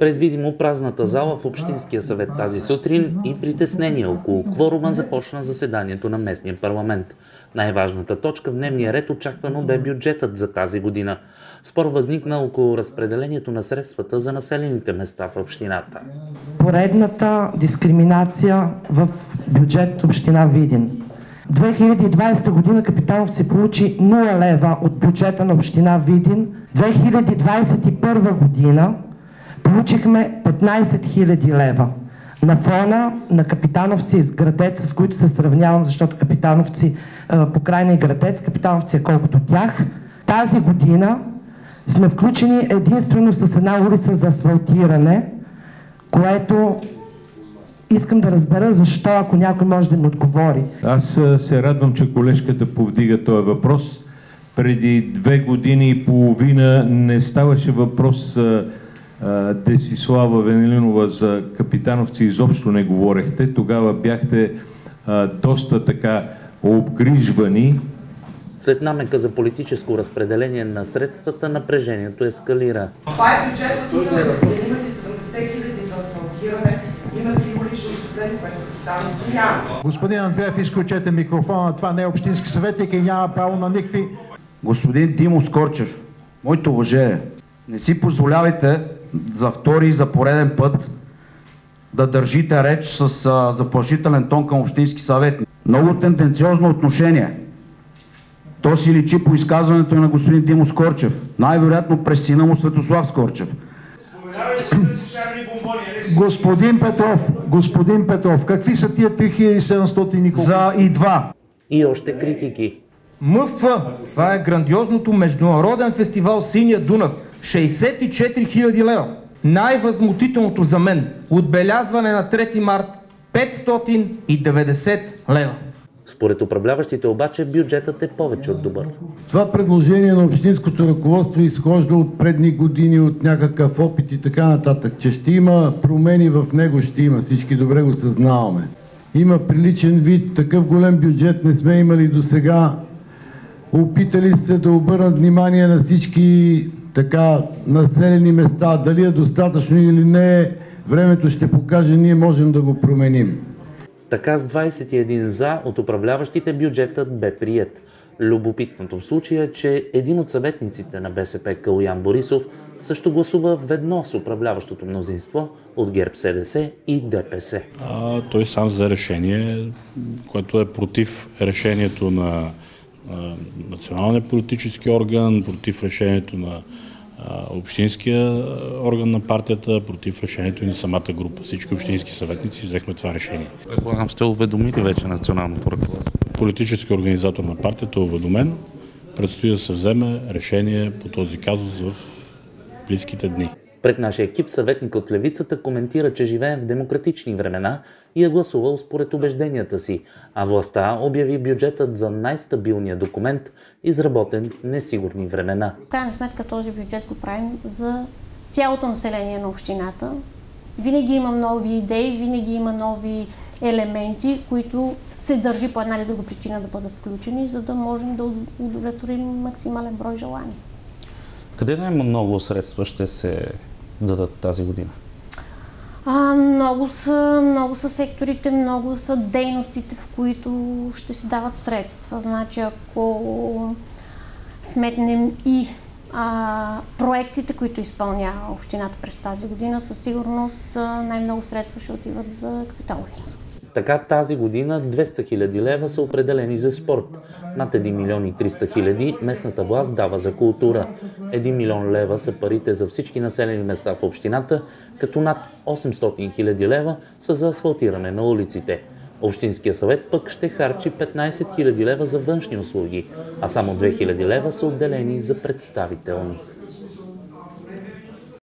Предвидимо празната зала в Общинския съвет тази сутрин и притеснение около кворума започна заседанието на местния парламент. Най-важната точка в дневния ред очаквано бе бюджетът за тази година. Спор възникна около разпределението на средствата за населените места в общината. Поредната дискриминация в бюджет община Видин. 2020 година Капитановци получи 0 лева от бюджета на община Видин. 2021 година получихме 15 000 лева. На фона на Капитановци с Градец, с които се сравнявам, защото Капитановци покрайна и Градец, Капитановци е колкото тях, тази година сме включени единствено с една улица за асфалтиране, което искам да разбера защо, ако някой може да ми отговори. Аз се радвам, че колежката повдига този въпрос. Преди две години и половина не ставаше въпрос Десислава Венелинова за капитановци, изобщо не говорехте. Тогава бяхте а, доста така обгрижвани. След намека за политическо разпределение на средствата, напрежението ескалира. Това е бюджетът тук, имате 70 хиляди за асфалтиране, имате и улично осветление, което капитановци няма. Господин Андреев, изключете микрофона. Това не е общински съветник и няма право на никакви... Господин Димо Скорчев, моето уважение, не си позволявайте за втори и за пореден път да държите реч с а, заплашителен тон към общински съветник. Много тенденциозно отношение. То си личи по изказването на господин Димо Скорчев. Най-вероятно през сина му Светослав Скорчев. Господин Петров, господин Петров, какви са тия 3700 никога? За и два. И още критики. МФ, това е грандиозното международен фестивал Синия Дунав. 64 000 лева. Най-възмутителното за мен отбелязване на 3 март 590 лева. Според управляващите обаче бюджетът е повече от добър. Това предложение на общинското ръководство изхожда от предни години, от някакъв опит и така нататък, че ще има промени в него, ще има, всички добре го съзнаваме. Има приличен вид, такъв голем бюджет не сме имали до сега. Опитали се да обърнат внимание на всички така населени места, дали е достатъчно или не, времето ще покаже, ние можем да го променим. Така с 21 за от управляващите бюджетът бе прият. Любопитното в случая е, че един от съветниците на БСП Калуян Борисов също гласува ведно с управляващото мнозинство от ГЕРБ СДС и ДПС. А, той сам взе решение, което е против решението на националния политически орган, против решението на общинския орган на партията, против решението и на самата група. Всички общински съветници взехме това решение. Предполагам, сте уведомили вече националното ръководство. Политически организатор на партията е уведомен. Предстои да се вземе решение по този казус в близките дни. Пред нашия екип съветник от левицата коментира, че живеем в демократични времена и е гласувал според убежденията си, а властта обяви бюджетът за най-стабилния документ, изработен в несигурни времена. В крайна сметка този бюджет го правим за цялото население на общината. Винаги има нови идеи, винаги има нови елементи, които се държи по една или друга причина да бъдат включени, за да можем да удовлетворим максимален брой желания. Къде най-много средства ще се дадат тази година? А, много, са, много са секторите, много са дейностите, в които ще се дават средства. Значи, ако сметнем и а, проектите, които изпълнява общината през тази година, със сигурност най-много средства ще отиват за капиталови разходи. Така тази година 200 000 лева са определени за спорт. Над 1 милион и 300 хиляди местната власт дава за култура. 1 милион лева са парите за всички населени места в общината, като над 800 хиляди лева са за асфалтиране на улиците. Общинския съвет пък ще харчи 15 000 лева за външни услуги, а само 2 000 лева са отделени за представителни.